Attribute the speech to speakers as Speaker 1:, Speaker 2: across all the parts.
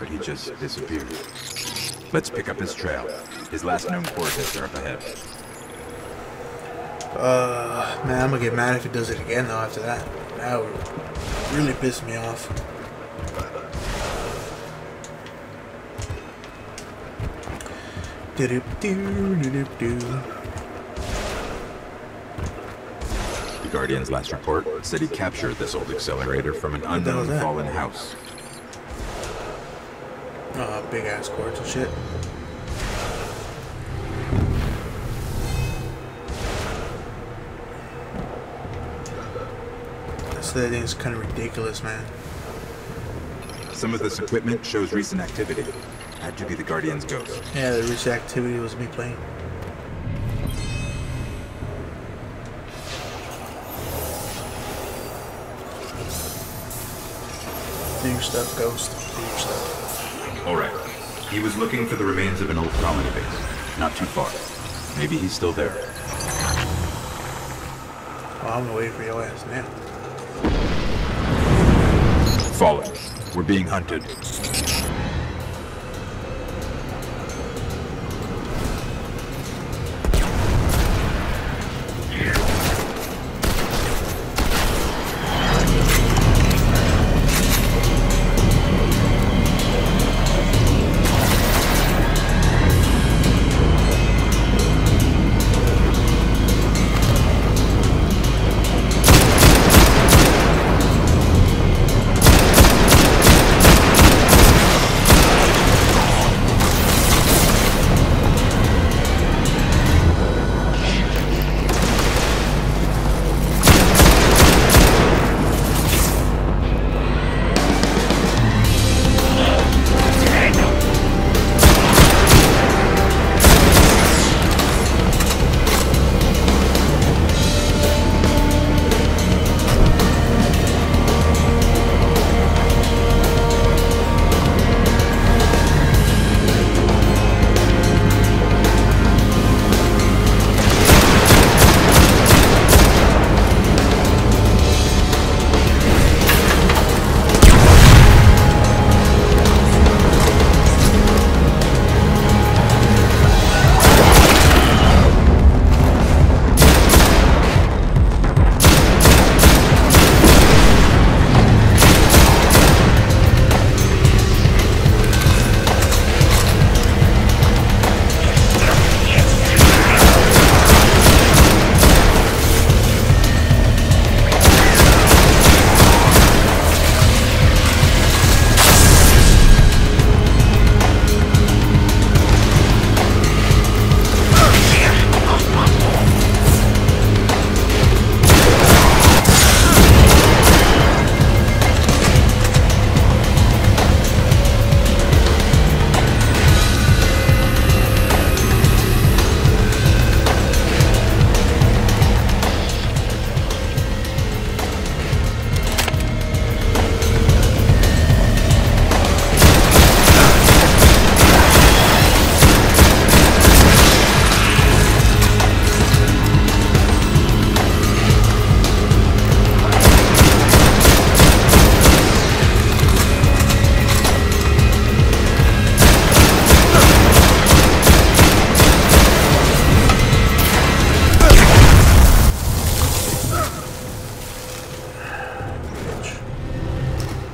Speaker 1: but he just disappeared. Let's pick up his trail. His last known coordinates are up ahead.
Speaker 2: Uh, man, I'm gonna get mad if he does it again though after that. That would really piss me off. Do-do-do-do-do-do.
Speaker 1: The Guardian's last report said he captured this old accelerator from an
Speaker 2: the hell is
Speaker 1: unknown fallen house.
Speaker 2: Uh, big ass cords and shit. So that thing's kind of ridiculous, man.
Speaker 1: Some of this equipment shows recent activity. Had to be the Guardian's ghost.
Speaker 2: Yeah, the recent activity was me playing. Do your stuff, Ghost. Do your stuff.
Speaker 1: All right. He was looking for the remains of an old colony base. Not too far. Maybe he's still there.
Speaker 2: Well, I'm gonna wait for your ass now.
Speaker 1: Fallen. We're being hunted.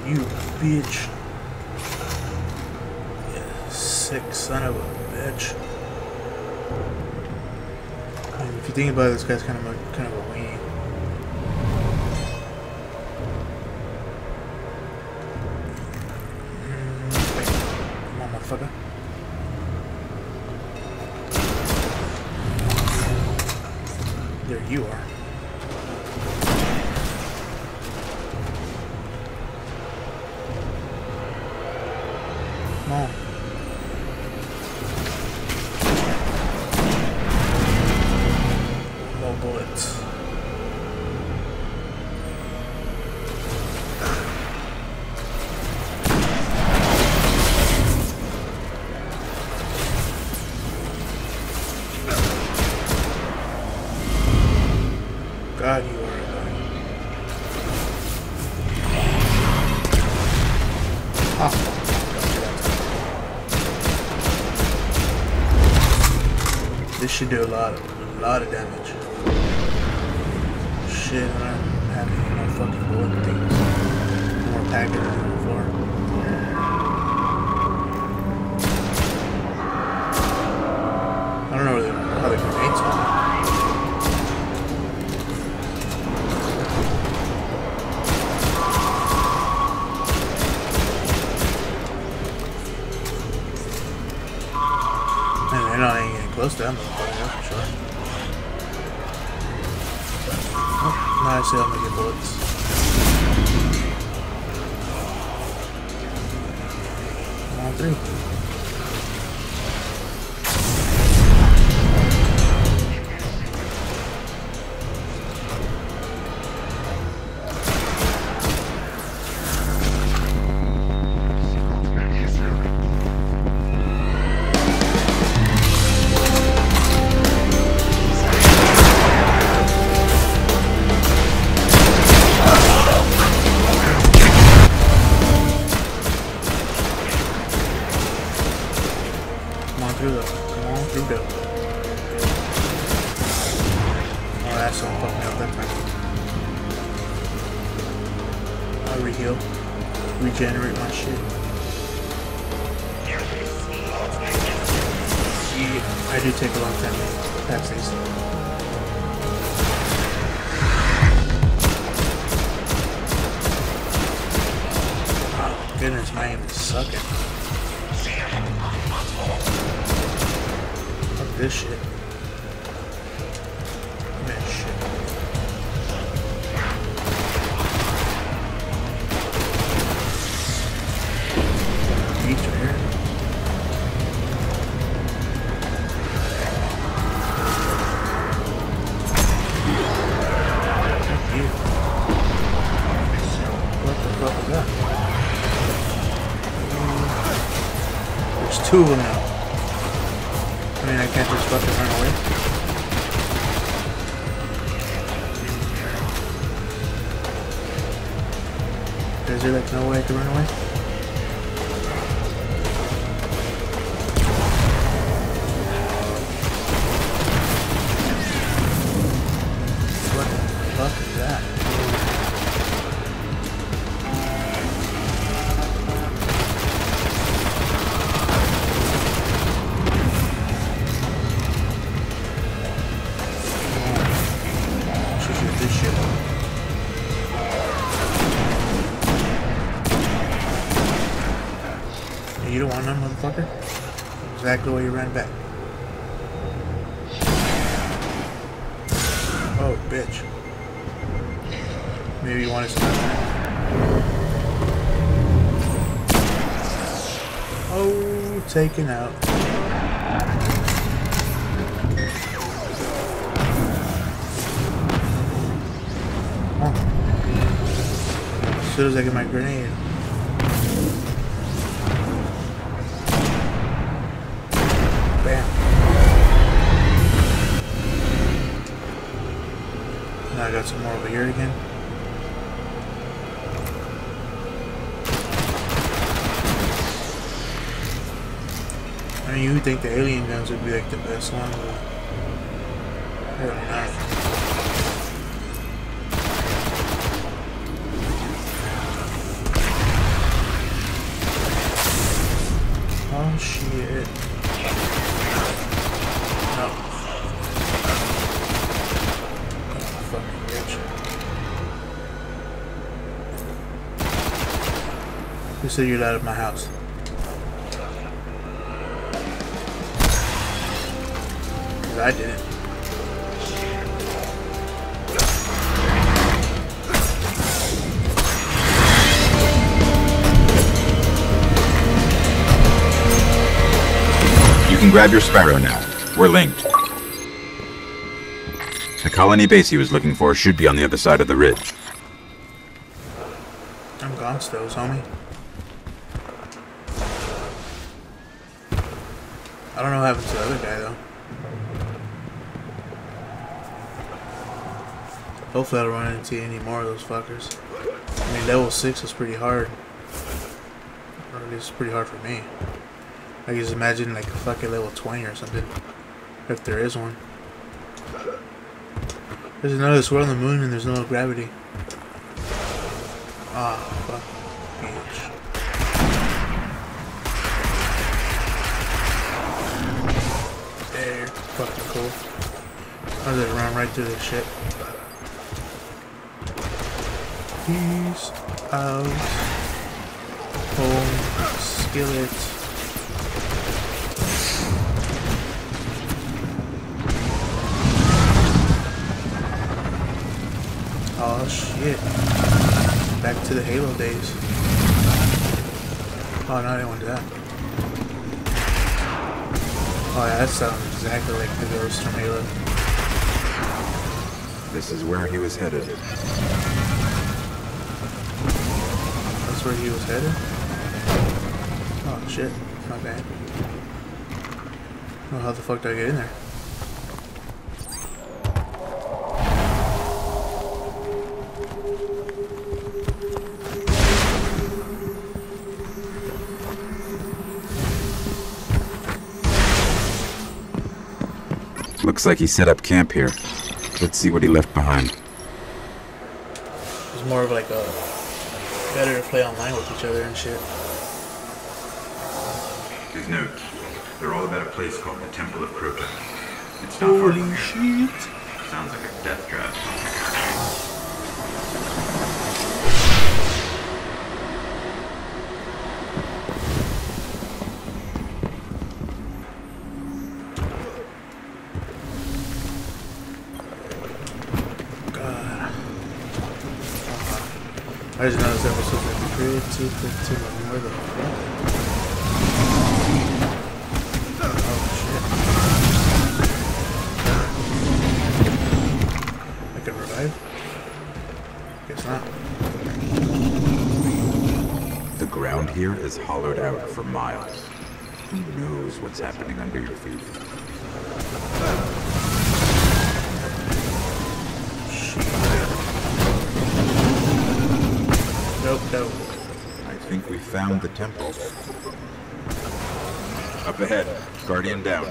Speaker 2: You bitch. You sick son of a bitch. If you think about it, this guy's kind of a kind of a weenie. Mm, on, motherfucker. There you are. Should do a lot of, a lot of damage. Shit, I don't have any more fucking bullet things. More packets than before. They're not even getting close to that motherfucker, that's for sure. Oh, now I see how many bullets. Come me up that time. I'll reheal. Regenerate my shit. Yeah, I do take a long time to these. Oh, goodness, my aim is sucking. Fuck this shit. That? There's two of them now. I mean, I can't just fucking run away. Is there like no way can run away? You don't want none, motherfucker? Exactly why you ran back. Oh, bitch. Maybe you wanted some. Oh, taken out. On. As soon as I get my grenade. Some more over here again. I mean, you would think the alien guns would be like the best one, but not. Who said you're out of my house? I didn't.
Speaker 1: You can grab your Sparrow now. We're linked. The colony base he was looking for should be on the other side of the ridge.
Speaker 2: I'm gone, Stills, homie. I don't know what happened to the other guy though. Hopefully I don't run into any more of those fuckers. I mean level 6 is pretty hard. Or at least pretty hard for me. I can just imagine like a fucking level 20 or something. If there is one. There's another swirl on the moon and there's no gravity. Ah, fuck. Fucking cool. I just run right through this shit. Peace out. Home. Skillet. Oh shit. Back to the Halo days. Oh no, I didn't want to do that. Oh yeah, that sounds um, exactly like the ghost from Halo.
Speaker 1: This is where he was headed.
Speaker 2: That's where he was headed? Oh shit, my bad. Oh, how the fuck did I get in there?
Speaker 1: Looks like he set up camp here. Let's see what he left behind.
Speaker 2: It's more of like a better to play online with each other and shit.
Speaker 1: His notes. They're all about a place called the Temple of Crota. It's not
Speaker 2: Holy shit!
Speaker 1: Sounds like a death trap.
Speaker 2: I just noticed that was supposed to be created to to where the fuck? Oh shit. I can revive? Guess not.
Speaker 1: The ground here is hollowed out for miles. Who knows what's happening under your feet?
Speaker 2: Nope.
Speaker 1: I think we found the temple. Up ahead, Guardian down.